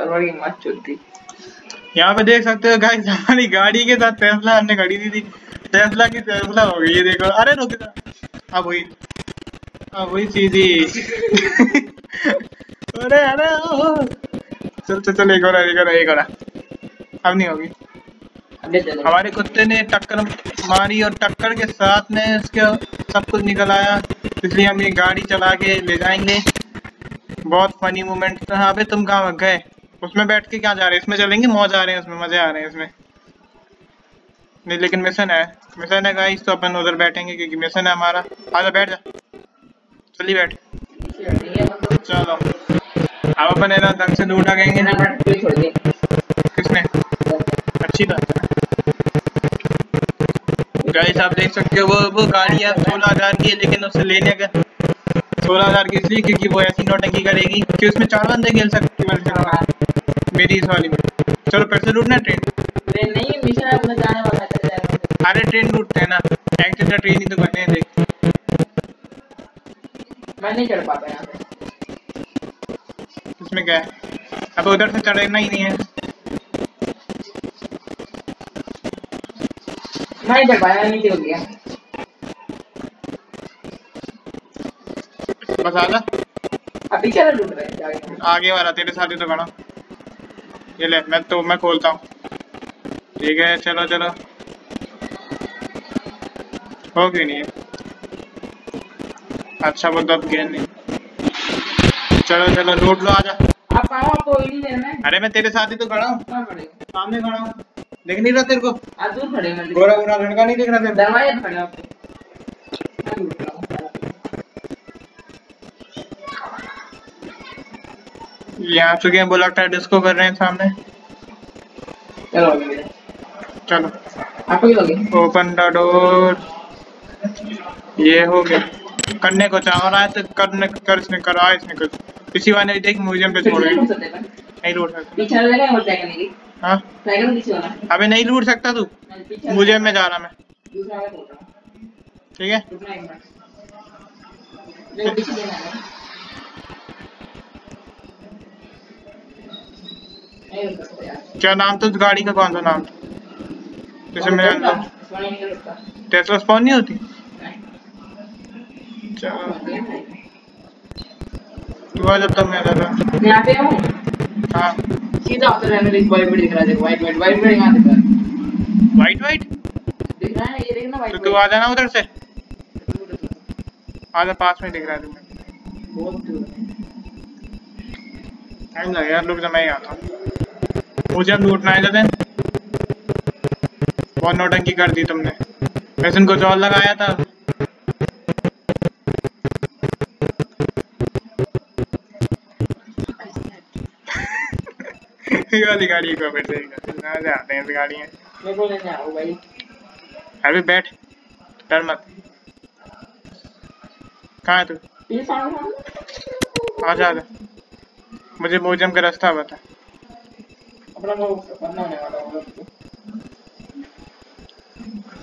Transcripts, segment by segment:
Server की मत चलती यहाँ पे देख सकते हो गाइस हमारी गाड़ी के साथ टेस्ला हमने खरीदी थी टेस्ला की टेस्ला हो गई ये देखो। अरे रुक जा। अब वही अब वही सीधी अरे अरे चल चल चल एक और एक और एक और। अब नहीं होगी। हमारे कुत्ते ने टक्कर मारी और टक्कर के साथ में उसके सब कुछ निकल आया इसलिए हम ये गाड़ी चला के ले जाएँगे। बहुत फनी मोमेंट था हाँ पे तुम कहाँ गए? उसमें बैठ के क्या जा रहे हैं? इसमें चलेंगे? मौज आ रहे हैं उसमें, मज़े आ रहे हैं इसमें। नहीं, लेकिन मिशन है। मिशन है गाइस तो अपन उधर बैठेंगे क्योंकि मिशन है हमारा। आजा बैठ जा। चलिए बैठ। चलो। अब अपन है ना ढंग से दूर दे किसने अच्छी बात है। गाइस आप देख सकते हो वो वो गाड़ी है सोलह हज़ार की है, लेकिन उससे लेने का सोलह हज़ार की इसलिए क्योंकि वो ऐसी नौटंकी करेगी कि उसमें चार बंदे खेल सकते हैं मेरी इस वाली में। चलो फिर से लूटना ट्रेन ट्रेन नहीं मिशन अपना जाने वाला है अरे ट्रेन लूटते हैं ना। एक्चुअली ट्रेन ही तो करते हैं देख। मैं नहीं चढ़ पाता यहाँ पे। इसमें क्या है? अब उधर से चढ़ना ही नहीं है। नहीं चढ़ पाया नीचे हो गया। बस आजा अब पीछे वाला लूट रहे हैं आगे वाला तेरे साथ ही तो खड़ा ये ले मैं तो मैं खोलता हूँ ठीक है चलो चलो हो क्यों नहीं अच्छा वो दब गया नहीं चलो चलो लूट लो आजा आप हो आपको नहीं देना है अरे मैं तेरे साथ ही तो खड़ा हूँ कहाँ खड़े हो सामने खड़ा हूँ दिख नहीं रहा तेरे को दूर खड़े हो मैं गोरा गोरा लड़का नहीं दिख रहा तेरे दरवाजे खड़े ये आ चुके हैं बुलेट टायर डिस्को कर रहे हैं सामने। चलो चलो। आपको ओपन द डोर ये हो गया। करने को चाह रहा है तो करने कर इसने करा इसने कुछ। इसी वाले देख म्यूज़ियम पे छोड़ रहे नहीं लूट नहीं लूट सकता। पीछे वाला जगह है वो ट्रैक करने की हाँ पीछे वाला। अबे नहीं लूट सकता तू। म्यूज़ियम में जा रहा मैं। ठीक है। क्या नाम था उस गाड़ी का? कौन सा नाम? था जैसे मेरे अंदर सोने नहीं टेस्ला स्पॉन नहीं होती? तू आ जब तक मैं आ रहा मैं यहाँ पे हूँ। हाँ सीधा रहने वाइट वाइट दिख रहा है वाइट वाइट वाइट वाइट यहाँ दिख? रहा है वाइट वाइट दिख रहा है? ये देखना तो तू आ जाना उधर से। आजा पास में दिख रहा है तुम्हें। बहुत दूर। टाइम लगेगा लोग मैं ही आता हूँ। मुझे अब लूटना है बहुत नौटंकी कर दी तुमने। वैसे इनको जॉल लगाया था। ये वाली गाड़ी को फिर से। जाते हैं। गाड़ी में अभी बैठ डर मत। कहाँ है तू? आ जा मुझे म्यूज़ियम का रास्ता बता। अपना वो करना होने वाला होगा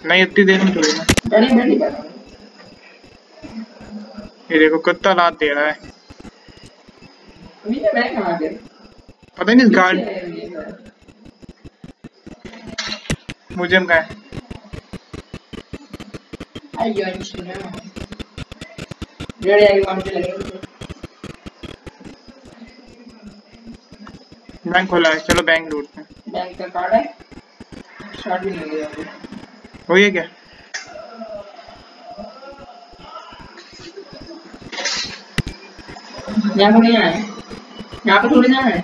नहीं इतनी देर में बैठा ये देखो कुत्ता लात दे रहा है। कहाँ पता नहीं इस गाड़ी म्यूज़ियम का है। लगे। बैंक खोला है चलो बैंक लूटते हैं। बैंक का कार्ड है। शॉर्ट भी नहीं गया अभी। हो ये क्या? यहाँ को नहीं आना है। यहाँ पे थोड़ी जाना है।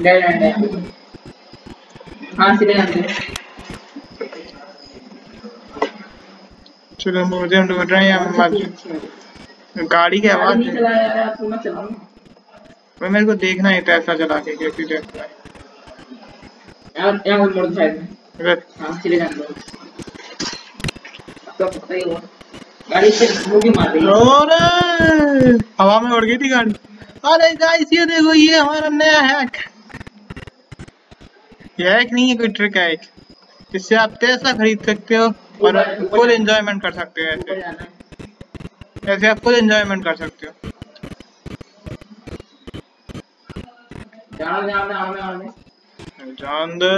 डेड एंड है। हाँ सीधे यहाँ से चलो म्यूज़ियम ढूंढ रहे हैं हम मत- गाड़ी की आवाज़ चला यार आपको मत चलाओ वो मेरे को देखना है ऐसा चला के कैसी देखता है। यहाँ को मोड़ साइड में इधर हाँ सीधे जाना दो आपको पता ही होगा गाड़ी से मुड़ी मार रही है। अरे हवा में उड़ गई थी गाड़ी। अरे गाइस ये देखो ये हमारा नया हैक ये हैक नहीं है कोई ट्रिक है एक। इससे आप पैसा खरीद सकते हो और फुल एंजॉयमेंट कर सकते हो ऐसे। ऐसे आप फुल एंजॉयमेंट कर सकते हो। जान दे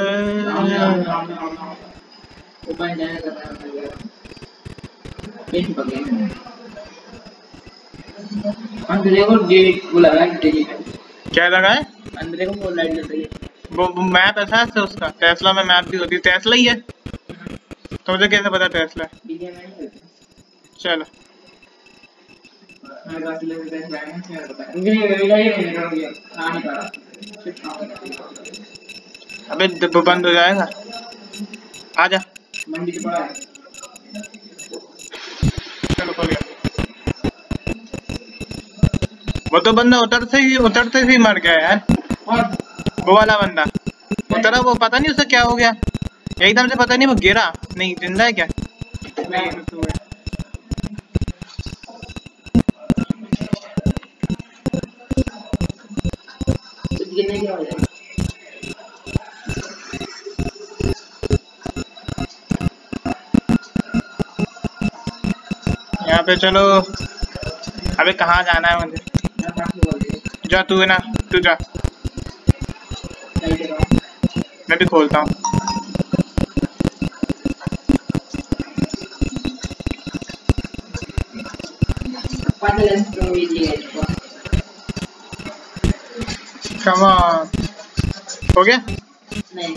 ऊपर जाने का plan है पेट पकड़े अंदर को डेट वो लगा है डेट क्या लगा है अंदर को वो लाइट जल रही है वो, वो मैप ऐसा है उसका टेस्ला में मैप भी होती है टेस्ला ही है तो मुझे कैसे पता टेस्ला है नहीं चलो है नहीं हो नहीं आ अबे बंद हो जाएगा। चलो खोल वो तो बंदा उतरते ही उतरते ही मर गया यार। वो वाला बंदा। उतरा वो, पता नहीं उसे क्या हो गया। एकदम से पता नहीं वो गिरा। नहीं, ज़िंदा है क्या? मैं गिरने की यहाँ पे चलो। अबे कहाँ जाना है मुझे? जा तू है ना तू जा। मैं भी खोलता हूँ। दिए इसको हो गया? नहीं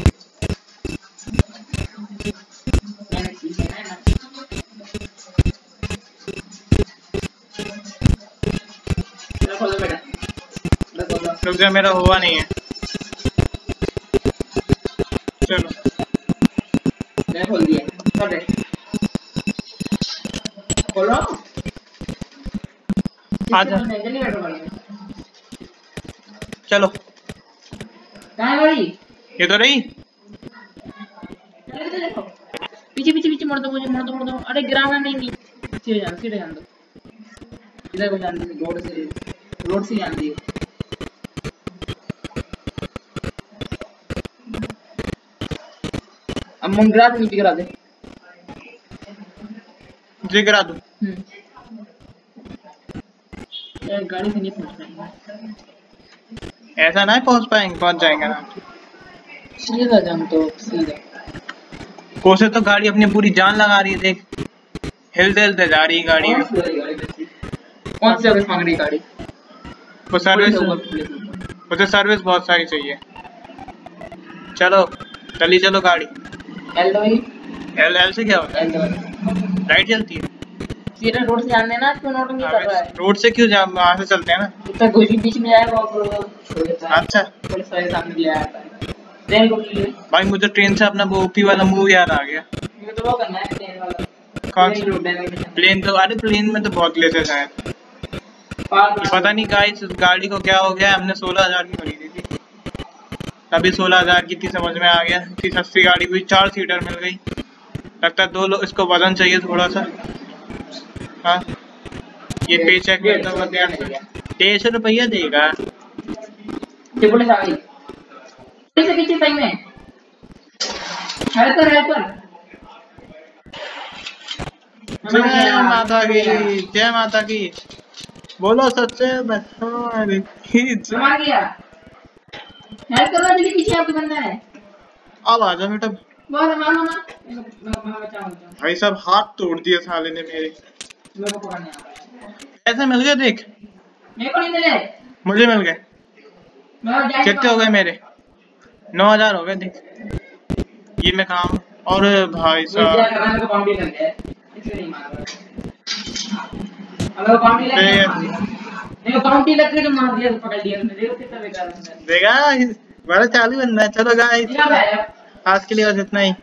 रुक जा मेरा हुआ नहीं है। चलो। खोल। दिया खोलो आजा। चलो। ये तो रही पीछे पीछे पीछे मोड़ दो मुझे मोड़ दो मोड़ दो। अरे गिराना नहीं नहीं। सीधे जान सीधे जान दो। इधर को जान दो रोड से रोड से जान दियो अब मंगरा से नीचे गिरा दे। जी गिरा दूँ। हम्म। गाड़ी से नहीं पहुँच पाएँगे ऐसा ना पहुँच पाएँगे पहुँच जाएँगे ना सीधा जान तो सीधा। कोसे तो गाड़ी अपनी पूरी जान लगा रही है देख। हिलते हिलते जा रही है गाड़ी। कौन सी सर्विस मांग रही गाड़ी? वो सर्विस उसे सर्विस बहुत सारी चाहिए। चलो चली चलो गाड़ी। एल एल एल से क्या होता है? लाइट जलती है। सीधा रोड से जान देना क्यों नोट नहीं कर रहा है? रोड से क्यों जा वहाँ से चलते हैं ना। इतना गोशी बीच में जाएगा और छोड़ देता है। अच्छा। पुलिस वाले सामने ले आता है ट्रेन को भाई मुझे ट्रेन से अपना वो ओपी वाला मूव याद आ गया। ये तो वो करना है ट्रेन वाला। कौन सा? प्लेन तो अरे प्लेन में तो बहुत लेते हैं। पता नहीं गाइस इस गाड़ी को क्या हो गया हमने सोलह हज़ार की खरीदी थी। तभी सोलह हज़ार की थी समझ में आ गया। इतनी सस्ती गाड़ी हुई चार सीटर मिल गई। लगता है दो लोग इसको वज़न चाहिए थोड़ा सा। हाँ ये पे चेक करता हुआ ध्यान डेढ़ सौ रुपया देगा। के जय माता की जय माता की बोलो सच्चे की हेल्प करो पीछे आपके बंदा है? अब आ बेटा। बहुत मारो ना भाई साहब हाथ तोड़ दिए साले ने मेरे। मेरे को पकड़ने आ रहा मिल गए देख? मेरे को नहीं मिले मुझे मिल गए। कितने हो गए मेरे? नौ हज़ार हो गए देख। ये मैं काम और भाई साहब। देखा, बड़ा चालू बंदा है। चलो गाइस आज के लिए बस इतना ही।